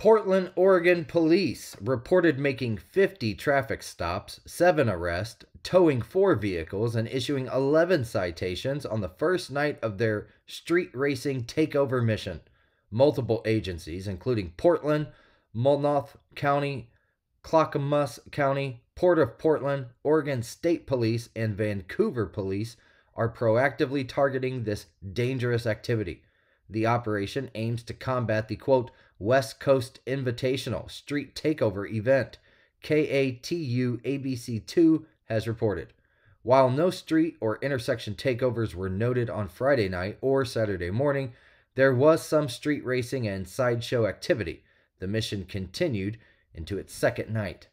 Portland, Oregon police reported making 50 traffic stops, 7 arrests, towing 4 vehicles, and issuing 11 citations on the first night of their street racing takeover mission. Multiple agencies, including Portland, Multnomah County, Clackamas County, Port of Portland, Oregon State Police, and Vancouver Police, are proactively targeting this dangerous activity. The operation aims to combat the quote West Coast Invitational Street Takeover event, KATU ABC 2 has reported. While no street or intersection takeovers were noted on Friday night or Saturday morning, there was some street racing and sideshow activity. The mission continued into its second night.